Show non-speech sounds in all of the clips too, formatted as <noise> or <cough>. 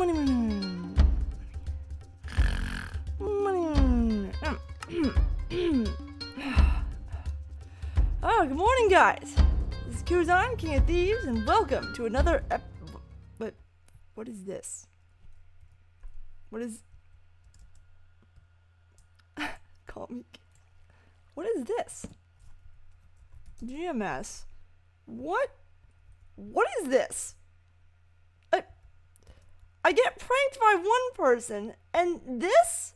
oh, good morning, guys. This is Kuzon, King of Thieves, and welcome to another ep- But what is this? What is? <laughs> Call me. What is this? GMS. What? What is this? I, get pranked by one person, and this?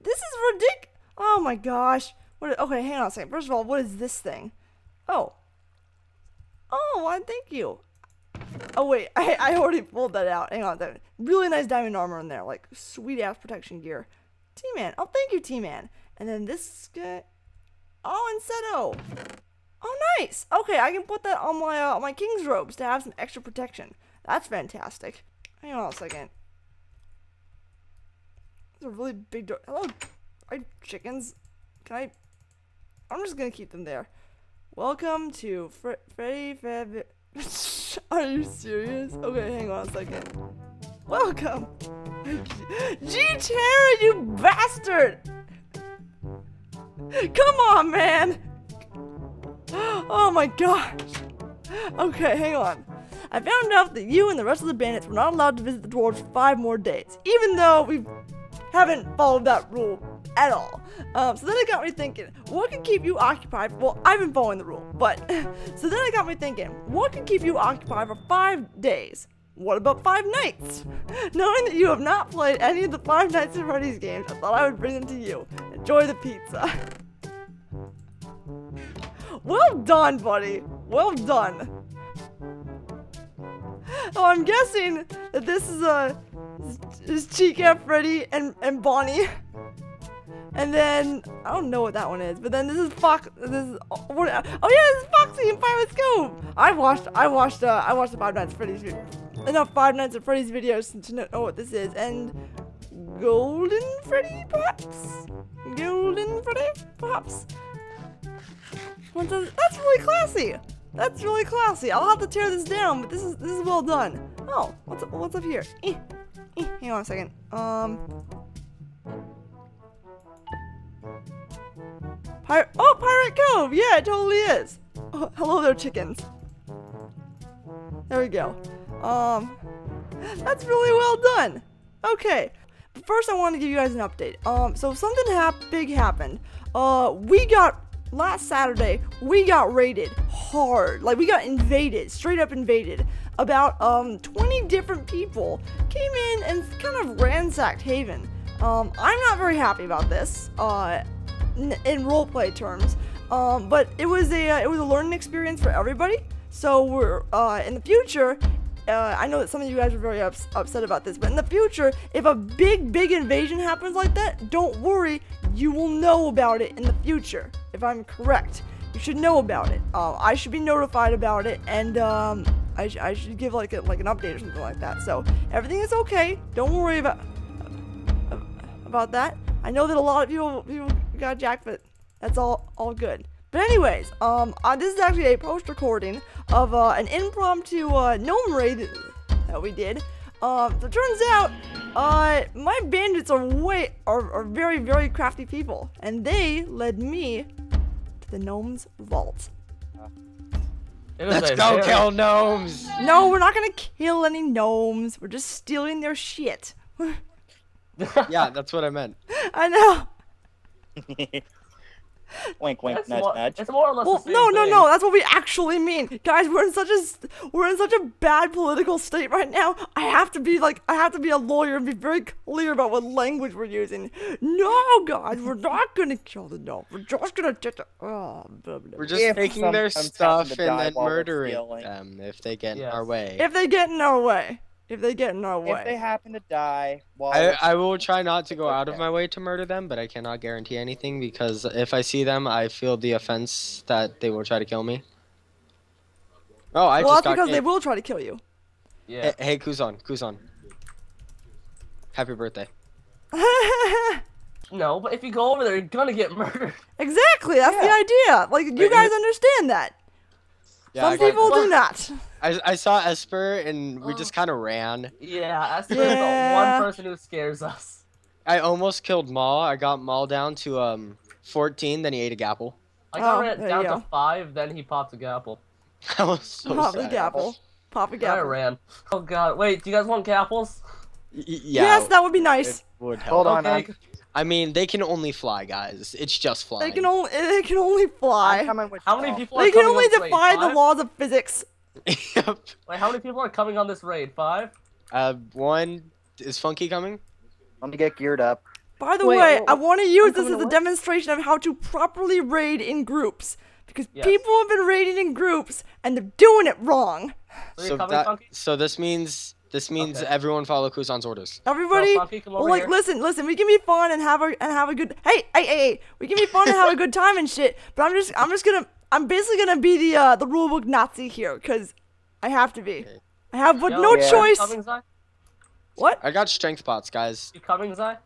This is ridiculous. Oh my gosh. What? Okay, hang on a second. First of all, what is this thing? Oh. Oh, why, thank you. Oh wait, <laughs> I, I already pulled that out. Hang on, that really nice diamond armor in there, like sweet ass protection gear. T-Man, oh thank you, T-Man. And then this guy, oh and Seto. Oh nice. Okay, I can put that on my uh, my king's robes to have some extra protection. That's fantastic. Hang on a second. It's a really big door. Hello, are chickens? Can I? I'm just gonna keep them there. Welcome to Fre Freddy Fab. <laughs> Are you serious? Okay, hang on a second. Welcome. <laughs> G Terra, you bastard! Come on, man! <gasps> Oh my gosh. Okay, hang on. I found out that you and the rest of the bandits were not allowed to visit the dwarves for five more days, even though we haven't followed that rule at all. Um, so then it got me thinking, what can keep you occupied? Well, I've been following the rule, but <laughs> so then it got me thinking, what can keep you occupied for five days? What about five nights? <laughs> Knowing that you have not played any of the Five Nights at Freddy's games, I thought I would bring them to you. Enjoy the pizza. <laughs> well done, buddy. Well done. Oh, I'm guessing that this is a is Chica, Freddy, and and Bonnie. And then I don't know what that one is, but then this is Fox. This is what? Oh yeah, this is Foxy and Pirate Cove. I watched. I watched. Uh, I watched the Five Nights at Freddy's. Enough Five Nights at Freddy's videos to know what this is. And Golden Freddy, perhaps. Golden Freddy, perhaps. That's really classy. That's really classy. I'll have to tear this down, but this is this is well done. Oh, what's up, what's up here? Eh, eh, hang on a second. Um. Pirate. Oh, Pirate Cove. Yeah, it totally is. Oh, hello there, chickens. There we go. Um, that's really well done. Okay. But first, I want to give you guys an update. Um, so something hap big happened. Uh, we got last Saturday. We got raided hard. Like we got invaded, straight up invaded. About um 20 different people came in and kind of ransacked Haven. Um, I'm not very happy about this. Uh, in roleplay terms. Um, but it was a uh, it was a learning experience for everybody. So we're uh, in the future. Uh, I know that some of you guys are very ups upset about this, but in the future, if a big, big invasion happens like that, don't worry, you will know about it in the future. If I'm correct, you should know about it. Uh, I should be notified about it, and um, I, sh I should give like a, like an update or something like that. So everything is okay. Don't worry about about that. I know that a lot of people, people got jacked, but that's all all good. But anyways, um, uh, this is actually a post recording of uh, an impromptu uh, gnome raid that we did. Um, so it turns out, uh, my bandits are way are, are very very crafty people, and they led me to the gnome's vault. Let's go kill gnomes! No, we're not gonna kill any gnomes. We're just stealing their shit. <laughs> yeah, that's what I meant. I know. <laughs> <laughs> wink, wink, That's nudge, more, nudge. It's more or less Well, the same no, no, thing. no. That's what we actually mean, guys. We're in such a we're in such a bad political state right now. I have to be like I have to be a lawyer and be very clear about what language we're using. No, guys, we're not gonna kill the gnome. We're just gonna take the. Oh, blah, blah. We're just If taking their stuff and then murdering them if they get in Yes. our way. If they get in our way, if they get in our way. If they happen to die while I, I will try not to go out of my way to murder them, but I cannot guarantee anything because if I see them, I feel the offense that they will try to kill me. Oh, I well, just that's got because they will try to kill you. Yeah. Hey, hey, Kuzon, Kuzon. Happy birthday. <laughs> No, but if you go over there, you're gonna get murdered. exactly. That's the idea. Like you guys understand that. Yeah, Some I, got- people do <laughs> not. I, I saw Esper and we just kind of ran. Yeah, Esther Yeah. is the one person who scares us. I almost killed Maul. I got Maul down to um 14, then he ate a gapple. I got Oh, it down to go. five, then he popped a gapple. <laughs> I was so Pop a gapple. Pop a Then I ran. Oh god, wait, do you guys want gapples? Y- y- yeah, Yes, that would be nice. would help. Hold on, Okay. I mean, they can only fly, guys. It's just flying. They can only they can only I'm fly. coming with How many y'all. people are They can only on this defy the laws of physics. Yep. Wait, how many people are coming on this raid? Five? Uh, one is Funky coming. Let me get geared up. By the Wait, way, wh- I want to use this as a what? demonstration of how to properly raid in groups. Because Yes. people have been raiding in groups and they're doing it wrong. So So coming, that so this means this means Okay. everyone follow Kuzon's orders. Everybody, Funky, well, like, here. listen, listen. We can be fun and have a and have a good. Hey, hey, hey, hey. We can be fun and have a good time and shit. But I'm just, I'm just gonna, I'm basically gonna be the uh, the rulebook Nazi here because I have to be. Okay. I have but Yo, no Yeah. choice. Coming, What? I got strength pots, guys. You coming, Zai?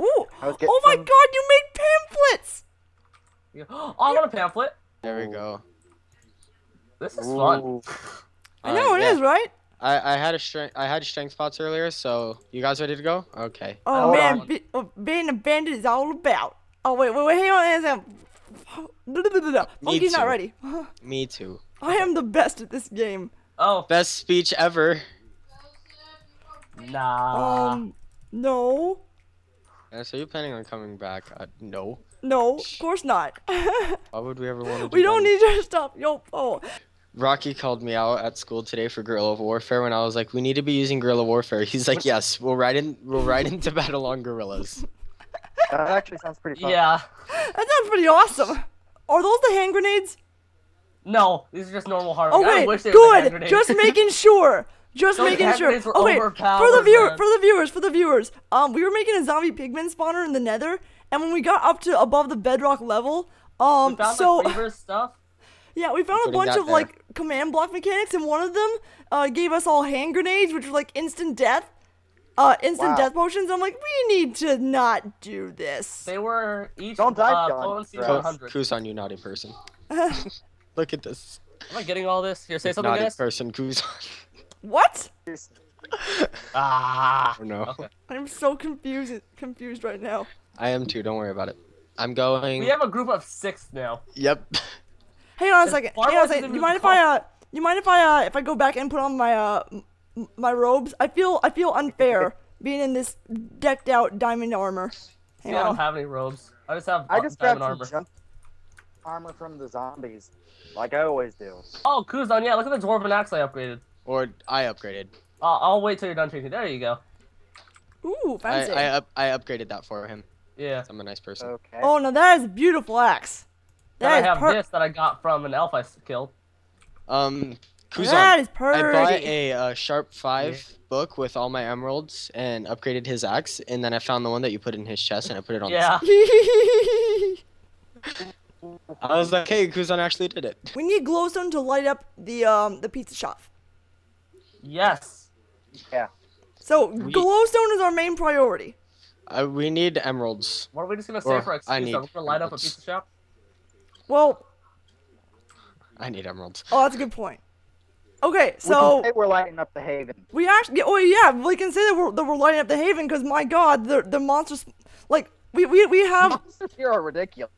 Ooh. I was Oh my some- God! You made pamphlets. You- Oh, <gasps> I want a pamphlet. There we go. This is fun. I know Alright, it yeah. is, right? I, I had a strength I had strength pots earlier, so you guys ready to go? Okay. Oh Hold man, be, what being a bandit is all about. Oh wait, wait, wait, hang on, hang on. Funky's not ready. <laughs> Me too. I am the best at this game. Oh, Best speech ever. nah. Um, no, Uh, so you're planning on coming back? Uh, no. no, of course not. <laughs> Why would we ever want to do we don't that? need your <laughs> stuff. Yo, oh, Rocky called me out at school today for guerrilla warfare when I was like, "We need to be using guerrilla warfare." <laughs> He's like, "Yes, we'll ride in. We'll ride into battle on gorillas." <laughs> That actually sounds pretty fun. yeah. that sounds pretty awesome. Are those the hand grenades? No, these are just normal hard. I Okay, wish they were hand good. Just making <laughs> sure. Just Those making sure. grenades were Okay, for the viewer, man. for the viewers, for the viewers. Um, we were making a zombie pigman spawner in the Nether, and when we got up to above the bedrock level, um, We found so like stuff. yeah, we found a bunch of there. like command block mechanics, and one of them uh gave us all hand grenades, which were like instant death, uh, instant Wow. death potions. I'm like, we need to not do this. They were each Don't die, uh, John. potency Right. Ku- 100. Kuzon, you naughty person. <laughs> Look at this. Am I getting all this? Here, say something, naughty guys. person, Kuzon. what? <laughs> Ah. no. Okay. I'm so confused, confused right now. I am too. Don't worry about it. I'm going. We have a group of six now. Yep. Hang on a second. Farmers Hang on a second. You mind if I uh you mind if I uh if I go back and put on my uh m- my robes? I feel I feel unfair <laughs> being in this decked out diamond armor. Hang See, I don't have any robes. I just have I just diamond armor. junk armor from the zombies, like I always do. Oh, Kuzon, yeah, look at the dwarven axe I upgraded. Or I upgraded. Uh, I'll wait till you're done changing. There you go. Ooh, I fancy. I, up, I upgraded that for him. Yeah. I'm a nice person. Okay. oh no, that is a beautiful axe. Then I have per- this that I got from an elf I s- killed. Um, Kuzon. That is I bought a uh, Sharp 5 book with all my emeralds and upgraded his axe, and then I found the one that you put in his chest and I put it on. the Yeah. <laughs> I was like, hey, Kuzon actually did it. we need glowstone to light up the um the pizza shop. Yes. Yeah. So We- glowstone is our main priority. Uh, we need emeralds. What are we just gonna say Or for I excuse? need Are we gonna light up a pizza shop? Well, I need emeralds. oh that's a good point. Okay, We so can say we're lighting up the haven. We actually, oh yeah, we can say that we're that we're lighting up the haven because my God, the the monsters, like we we we have, Monsters here are ridiculous.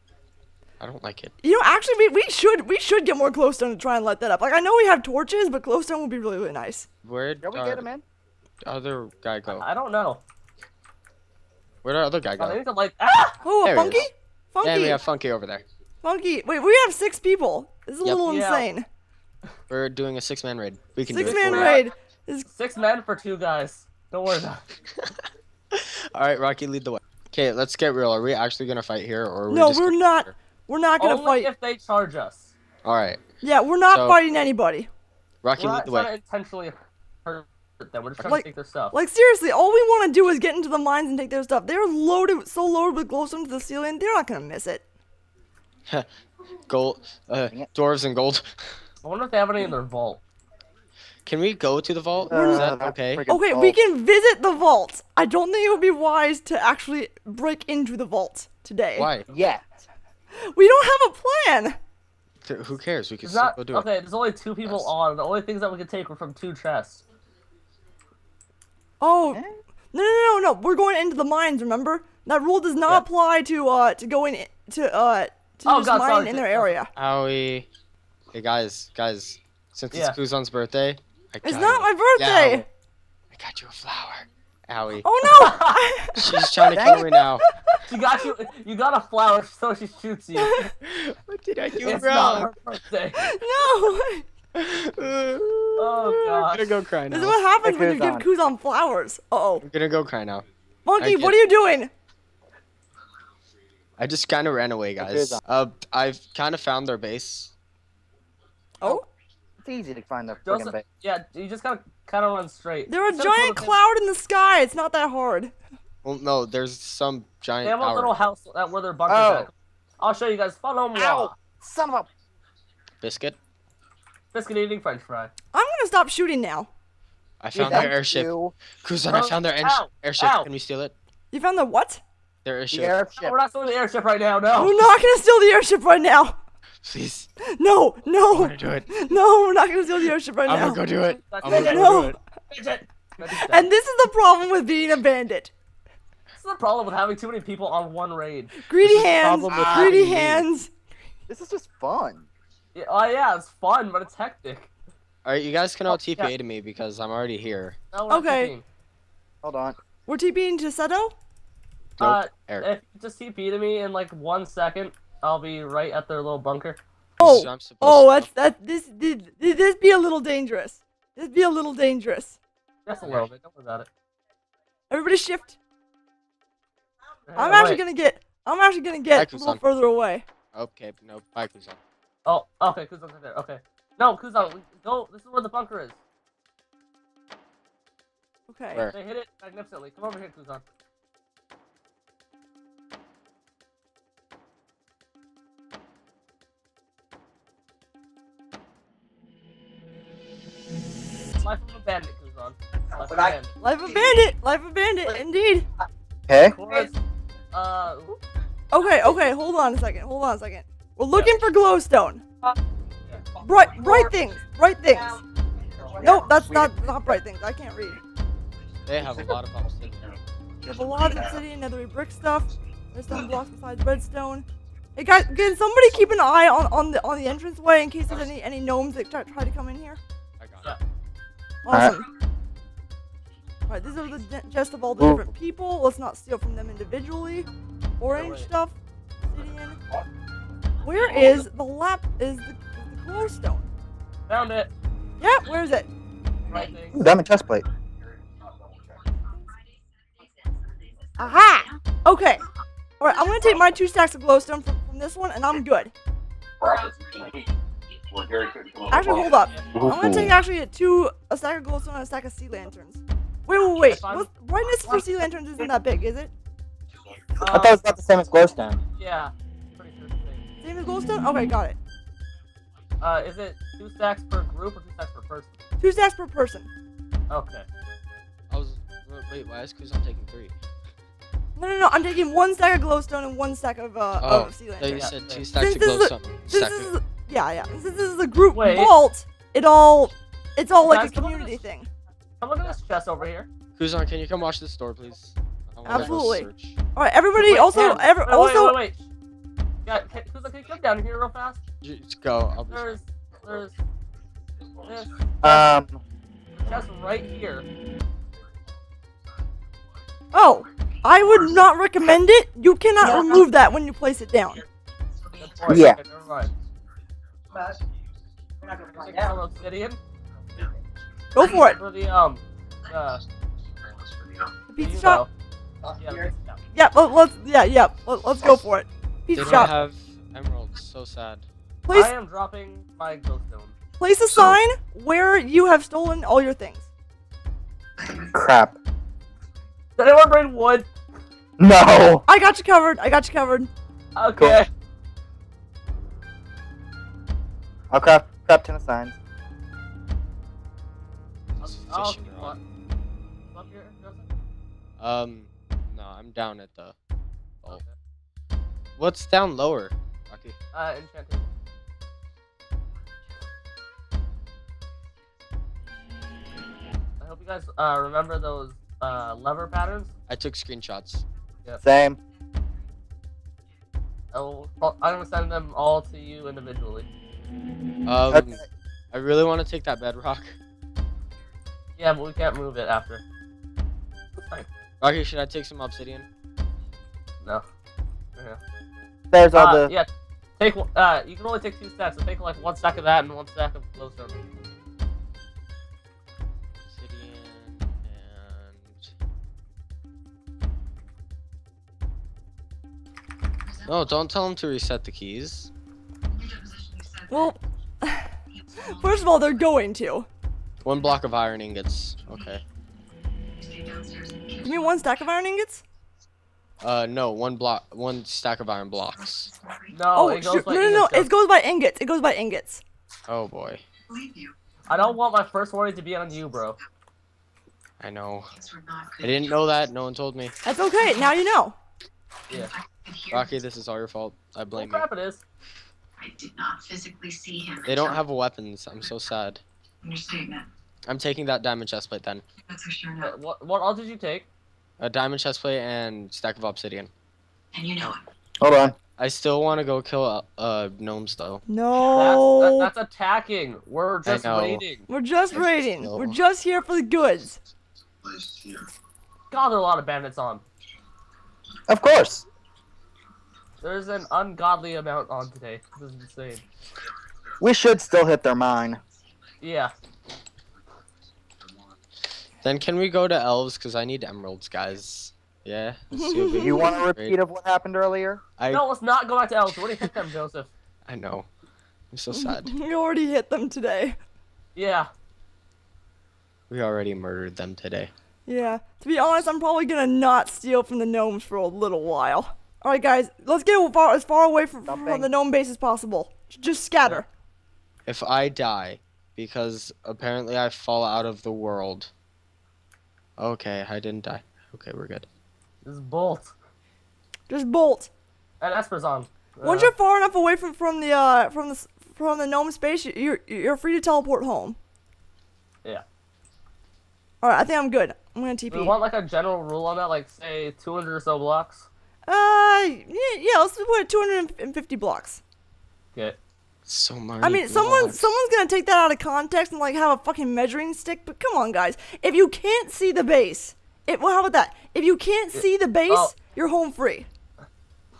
I don't like it. you know, actually we, we should we should get more glowstone to try and light that up. Like I know we have torches, but glowstone would be really really nice. Where'd Can we our get him in? other guy go? I don't know. Where'd our other guy Oh, they go? need to like ah. Oh, a he funky, is. funky, Yeah, we have Funky over there. Funky. Wait, we have six people. This is a Yep. little Yeah. insane. We're doing a six man raid. We can Six do it. man raid. Is Six men for two guys. Don't worry about it. <laughs> All right, Rocky, lead the way. Okay, let's get real. Are we actually gonna fight here, or are we no, just we're gonna- not. We're not gonna Only fight. if they charge us. All right, Yeah, we're not So- fighting anybody. Rocky, We're lead not the trying way. to intentionally hurt them. We're just trying Like- to take their stuff. Like seriously, all we want to do is get into the mines and take their stuff. They're loaded, so loaded with glowstone to the ceiling. They're not gonna miss it. <laughs> Gold, uh, dwarves and gold. I wonder if they have any in their vault. Can we go to the vault? Uh, Is that that okay? friggin' Okay, we can visit the vault. I don't think it would be wise to actually break into the vault today. Why? Yeah. We don't have a plan. Th- Who cares? We can There's still not go do it. okay. There's only two people Yes. on. The only things that we can take were from two chests. Oh, Eh? no, no, no, no. We're going into the mines. Remember that rule does not Yeah. apply to uh to going to uh to Oh, just God, mining sorry, in their area. Howie. Hey guys, guys. Since Yeah. it's Kuzon's birthday, I It's got not you- my birthday. Howie. I got you a flower. Howie. Oh no! <laughs> She's trying to kill me now. <laughs> She got you. You got a flower, so she shoots you. <laughs> what did I do it's not wrong? her birthday. no! Oh, god. I'm gonna go cry now. This is what happens when you give Kuzon. Kuzon flowers. Uh oh. I'm gonna go cry now. Monkey, what are you doing? I just kind of ran away, guys. Uh, I've kind of found their base. Oh, It's easy to find the friggin' base. yeah, you just gotta kind of run straight. they're a Instead giant cloud in the sky. It's not that hard. Well, no, there's some giant They have a little house that where their bunkers Oh. at. I'll show you guys. Follow me. Ow! Son of a. biscuit. Biscuit eating French fry. I'm gonna stop shooting now. I found Thank their airship. you. Kuzon, I found their en- airship. ow. Can we steal it? You found the what? Their The airship. No, we're not stealing the airship right now. No. We're not gonna steal the airship right now. Please. No, I'm no, gonna do it. no. We're not gonna steal the airship right I'm now. gonna go do it. I'm gonna it. go do it. Midget. Midget's dead. And this is the problem with being a bandit. This is the problem with having too many people on one raid. Greedy This is the hands. problem Greedy having me. hands. This is just fun. Yeah, oh yeah, it's fun, but it's hectic. Alright, you guys can all Oh, TPA yeah. to me because I'm already here. No, Okay. TPing. Hold on. We're TPing to Seto. Nope. Uh, Eric. if you just TP to me in like one second, I'll be right at their little bunker. Oh, I'm oh, that's that. This did this be a little dangerous? This be a little dangerous. Just a little bit. Don't worry about it. Everybody shift. I'm Yeah, actually wait. gonna get. I'm actually gonna get Hi, a little Kuzon. further away. Okay, no, bye, Kuzon. Oh, okay, Kuzon's right there. Okay. No, Kuzon, we- go. This is where the bunker is. Okay. Where? They hit it magnificently. Come over here, Kuzon. Life of a bandit, Kuzon. Life of a bandit. Life of bandit. Life of bandit. Indeed. Okay. Course. Uh. Okay. Okay. Hold on a second. Hold on a second. We're looking for glowstone. Yeah. Bright, bright things. Bright things. Nope, that's not not bright things. I can't read. They have a lot of obsidian. We have a lot of obsidian, nethery brick stuff. There's some <laughs> blocks besides redstone. Hey guys, can somebody keep an eye on, on the on the entranceway in case there's any any gnomes that try, try to come in here? I got it. Alright. Awesome. Alright, these are the de- just of all the Ooh. different people. Let's not steal from them individually. Orange wait. stuff. Obsidian. Where is the lap? Is the, is the glowstone? Found it. Yeah, where is it? Right thing. Ooh, diamond chest plate. Aha! Okay. Alright, I'm gonna take my two stacks of glowstone from, from this one, and I'm good. Actually, hold up. I'm gonna take actually two, a stack of glowstone and a stack of sea lanterns. Wait, wait, wait. If I'm- brightness for sea lanterns isn't that big, is it? I thought it was about the same as glowstone. Yeah. Pretty sure it's the same. Same as glowstone? Okay, got it. Uh, is it two stacks per group or two stacks per person? Two stacks per person. Okay. I was. Wait, why is Kuzon taking three? No, no, no. I'm taking one stack of glowstone and one stack of uh Oh, of sea So you lanterns. Yeah, said two stacks of Since this is glowstone. Stack this of- is, yeah, yeah. Since this is a group Wait. vault, it all, it's all like Guys, a come on, community let's- thing. Come look at this chest over here. Kuzon, can you come watch this door, please? I wanna go Absolutely. search. All right, everybody. Wait, also, Cam, every, wait, also, Wait, wait, wait. Yeah, can, Kuzon, can you come down here real fast? Just go. I'll be. There's, there's, this Um, chest right here. oh, I would not recommend it. You cannot remove that when you place it down. Good point. Yeah. Okay, never mind. There's a some obsidian. Go for it. For the um, uh, The pizza you shop. go. Yeah, the pizza shop. Yeah, let, let's. Yeah, yeah. Let, let's go for it. They Pizza don't shop. have emeralds. So sad. Place, I am dropping my glowstone. place a sign where you have stolen all your things. crap. Did anyone bring wood? No. I got you covered. I got you covered. Okay. I'll craft crap ton of signs. Um, no, I'm down at the. Oh. Okay. What's down lower? Lucky. Uh, enchanted. I hope you guys uh, remember those uh, lever patterns. I took screenshots. Yep. Same. I will, I'm gonna send them all to you individually. Um, Okay. I really want to take that bedrock. Yeah, but we can't move it after. It's fine. Rocky, should I take some obsidian? No. Yeah. There's all Uh, the. yeah. Take one- uh, you can only take two stacks. So take like one stack of that and one stack of glowstone. Obsidian and. No, don't tell him to reset the keys. Well, <sighs> first of all, they're going to. One block of iron ingots. Okay. Give me one stack of iron ingots. Uh, no, one block, one stack of iron blocks. No, Oh, it goes shoot. by no, no, no! It goes by ingots. It goes by ingots. Oh boy, I don't want my first warning to be on you, bro. I know. I didn't know that. No one told me. That's okay. Now you know. Yeah. Rocky, this is all your fault. I Oh blame you. crap, it is. I did not physically see him. They don't have weapons. I'm so sad. Understatement. I'm taking that diamond chestplate then. That's for sure Uh. What what all did you take? A diamond chestplate and stack of obsidian. And you know it. Hold on. I still want to go kill uh, uh gnomes though. No. That's, that, that's attacking. We're just know. waiting. We're just raiding. No. We're just here for the goods. God, there are a lot of bandits on. Of course. There's an ungodly amount on today. This is insane. We should still hit their mine. Yeah. Then can we go to elves? Cause I need emeralds, guys. Yeah. do <laughs> You want a raid. repeat of what happened earlier? I No, let's not go back to elves. What do you hit them, Joseph? I know. I'm so <laughs> sad. We already hit them today. Yeah. We already murdered them today. Yeah. To be honest, I'm probably gonna not steal from the gnomes for a little while. All right, guys. Let's get as far, as far away from, from the gnome base as possible. Just scatter. If I die, because apparently I fall out of the world. Okay, I didn't die. Okay, we're good. Just Bolt. Just bolt. And Esperson. Once Uh, you're far enough away from from the uh from the from the gnome space, you- you're you're free to teleport home. Yeah. All right, I think I'm good. I'm gonna Do we want like a general rule on that, like say 200 or so blocks? Uh, yeah, yeah. Let's put it 250 blocks. Okay. So much. I mean, someone someone's gonna take that out of context and like have a fucking measuring stick. But come on, guys. If you can't see the base, it well, how about that? If you can't see the base, Oh. you're home free.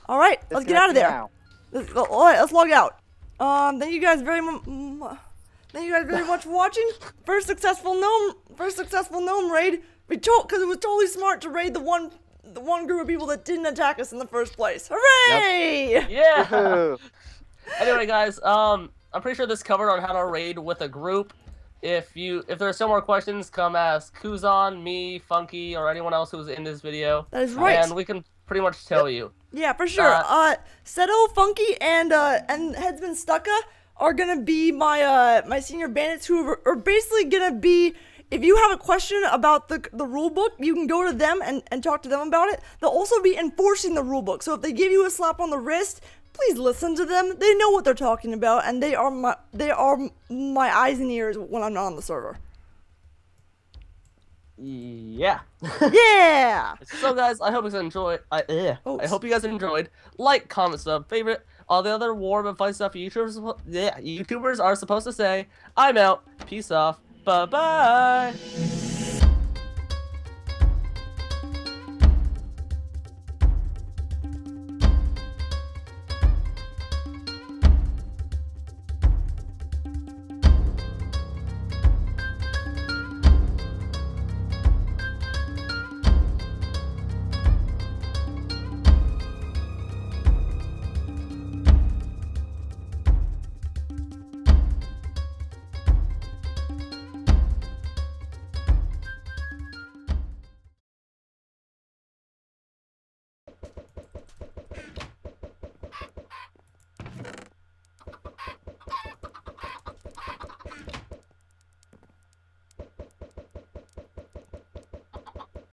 All right, let's get out of there. now. Let's, all right, let's log out. Um, thank you guys very much. Thank you guys very much for watching. First successful gnome, first successful gnome raid. We told because it was totally smart to raid the one, the one group of people that didn't attack us in the first place. Hooray! Yeah. <laughs> Anyway, guys, um, I'm pretty sure this covered on how to raid with a group. If you, if there are still more questions, come ask Kuzon, me, Funky, or anyone else who's in this video, That is right. and we can pretty much tell you. Yeah, for sure. Uh, Uh, Seto, Funky, and uh, and Headsman Stucka are gonna be my uh my senior bandits who are, are basically gonna be. If you have a question about the the rule book, you can go to them and, and talk to them about it. They'll also be enforcing the rule book. So if they give you a slap on the wrist, please listen to them. They know what they're talking about, and they are my they are my eyes and ears when I'm not on the server. Yeah. <laughs> Yeah. so, guys, I hope you guys enjoyed. I, eh, Oh, I hope you guys enjoyed. Like, comment, sub, favorite, all the other warm and fun stuff YouTubers, yeah, YouTubers are supposed to say. I'm out. Peace off. Bye bye.